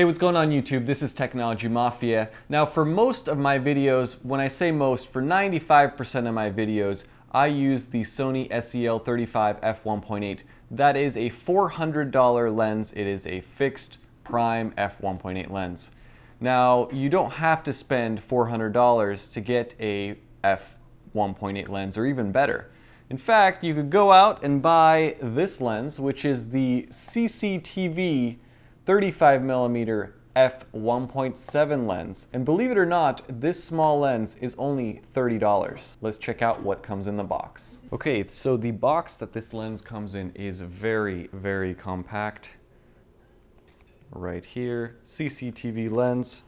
Hey, what's going on YouTube? This is Technology Mafia. Now for most of my videos, when I say most, for 95% of my videos, I use the Sony SEL35 f1.8. That is a $400 lens. It is a fixed prime f1.8 lens. Now, you don't have to spend $400 to get a f1.8 lens or even better. In fact, you could go out and buy this lens, which is the CCTV 35mm f1.7 lens. And believe it or not, this small lens is only $30. Let's check out what comes in the box. Okay, so the box that this lens comes in is very, very compact. Right here, CCTV lens,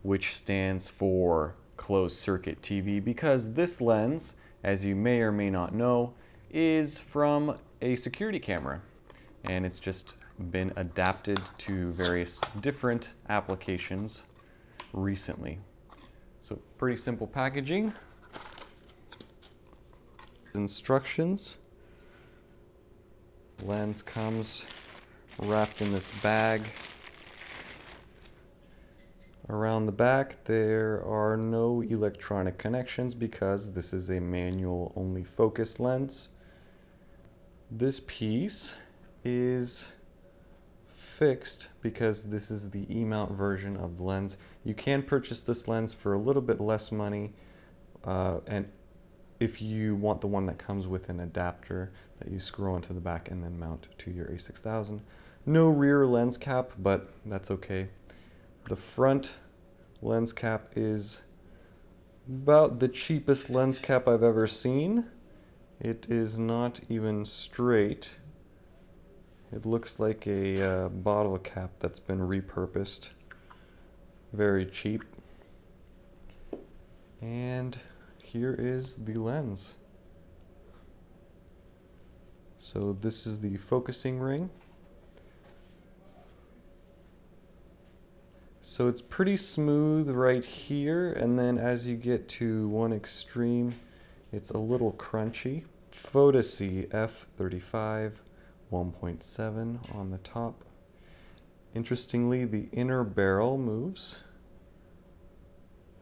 which stands for closed circuit TV because this lens, as you may or may not know, is from a security camera. And it's just been adapted to various different applications recently. So pretty simple packaging. Instructions. Lens comes wrapped in this bag. Around the back there are no electronic connections because this is a manual only focus lens. This piece is fixed because this is the E-mount version of the lens. You can purchase this lens for a little bit less money uh, and if you want the one that comes with an adapter that you screw onto the back and then mount to your a6000. No rear lens cap, but that's okay. The front lens cap is about the cheapest lens cap I've ever seen. It is not even straight. It looks like a uh, bottle cap that's been repurposed. Very cheap. And here is the lens. So this is the focusing ring. So it's pretty smooth right here and then as you get to one extreme it's a little crunchy. Fotasy F35 1.7 on the top. Interestingly, the inner barrel moves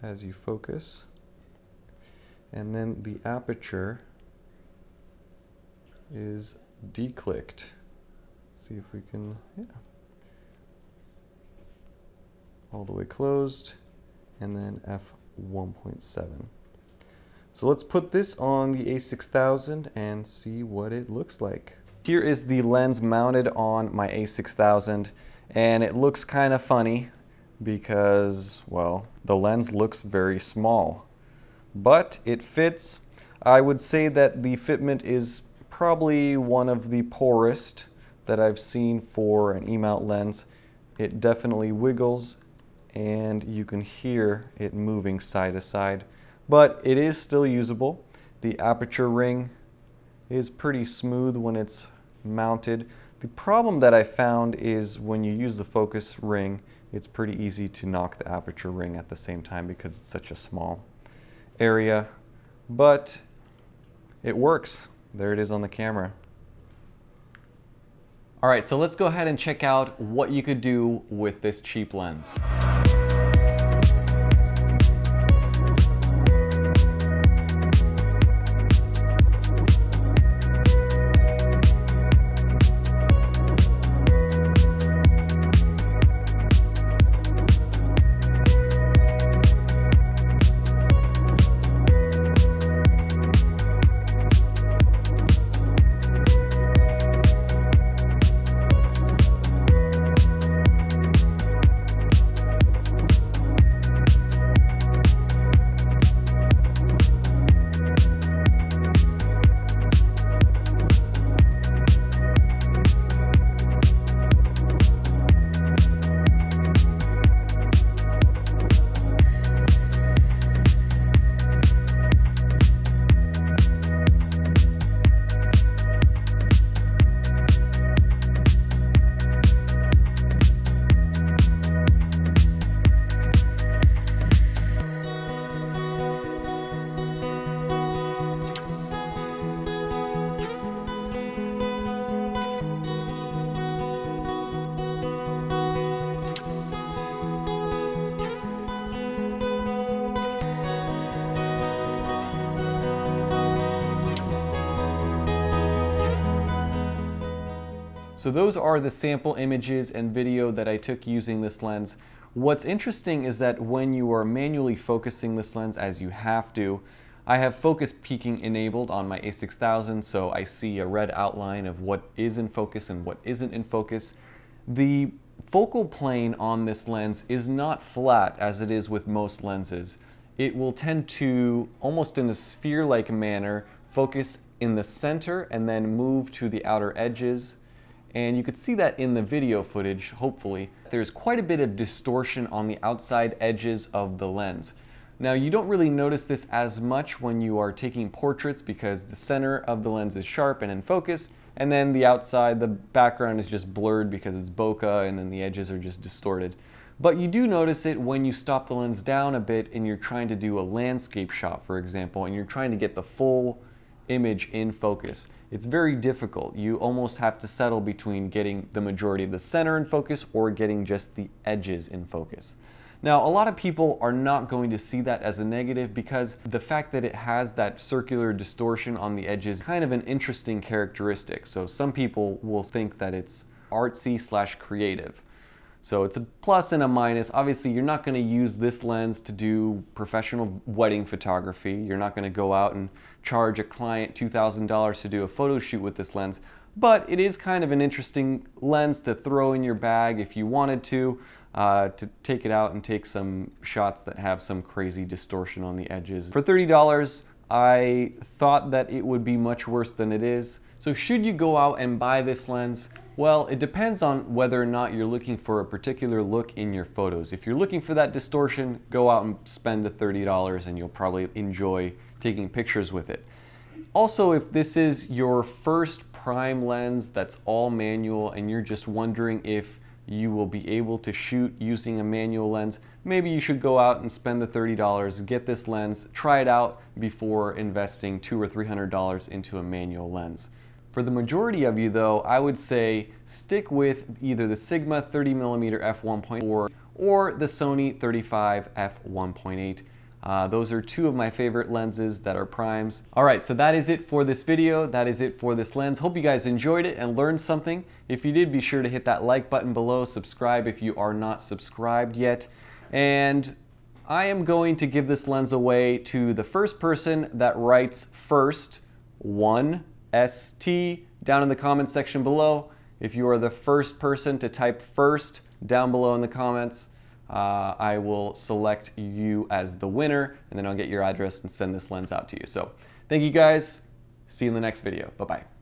as you focus. And then the aperture is declicked. See if we can, yeah. All the way closed, and then f1.7. So let's put this on the a6000 and see what it looks like. Here is the lens mounted on my a6000 and it looks kind of funny because, well, the lens looks very small. But it fits. I would say that the fitment is probably one of the poorest that I've seen for an E-mount lens. It definitely wiggles and you can hear it moving side to side. But it is still usable. The aperture ring is pretty smooth when it's mounted. The problem that I found is when you use the focus ring, it's pretty easy to knock the aperture ring at the same time because it's such a small area, but it works. There it is on the camera. All right, so let's go ahead and check out what you could do with this cheap lens. So those are the sample images and video that I took using this lens. What's interesting is that when you are manually focusing this lens as you have to, I have focus peaking enabled on my a6000 so I see a red outline of what is in focus and what isn't in focus. The focal plane on this lens is not flat as it is with most lenses. It will tend to, almost in a sphere-like manner, focus in the center and then move to the outer edges and you could see that in the video footage, hopefully. There's quite a bit of distortion on the outside edges of the lens. Now you don't really notice this as much when you are taking portraits because the center of the lens is sharp and in focus, and then the outside, the background is just blurred because it's bokeh and then the edges are just distorted. But you do notice it when you stop the lens down a bit and you're trying to do a landscape shot, for example, and you're trying to get the full image in focus. It's very difficult. You almost have to settle between getting the majority of the center in focus or getting just the edges in focus. Now, a lot of people are not going to see that as a negative because the fact that it has that circular distortion on the edges kind of an interesting characteristic. So some people will think that it's artsy slash creative. So it's a plus and a minus. Obviously, you're not going to use this lens to do professional wedding photography. You're not going to go out and charge a client $2,000 to do a photo shoot with this lens. But it is kind of an interesting lens to throw in your bag if you wanted to, uh, to take it out and take some shots that have some crazy distortion on the edges. For $30, I thought that it would be much worse than it is. So should you go out and buy this lens? Well, it depends on whether or not you're looking for a particular look in your photos. If you're looking for that distortion, go out and spend the $30 and you'll probably enjoy taking pictures with it. Also, if this is your first prime lens that's all manual and you're just wondering if you will be able to shoot using a manual lens, maybe you should go out and spend the $30, get this lens, try it out before investing two or $300 into a manual lens. For the majority of you though, I would say stick with either the Sigma 30mm f1.4 or the Sony 35 f1.8. Uh, those are two of my favorite lenses that are primes. All right, so that is it for this video. That is it for this lens. Hope you guys enjoyed it and learned something. If you did, be sure to hit that like button below, subscribe if you are not subscribed yet. And I am going to give this lens away to the first person that writes first one ST down in the comments section below. If you are the first person to type first down below in the comments, uh, I will select you as the winner and then I'll get your address and send this lens out to you. So thank you guys. See you in the next video. Bye-bye.